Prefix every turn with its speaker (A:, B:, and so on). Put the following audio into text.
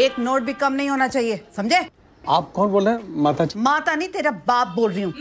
A: एक नोट भी कम नहीं होना चाहिए समझे?
B: आप कौन बोल रहे हैं? माता जी।
A: माता नहीं तेरा बाप बोल रही हूँ।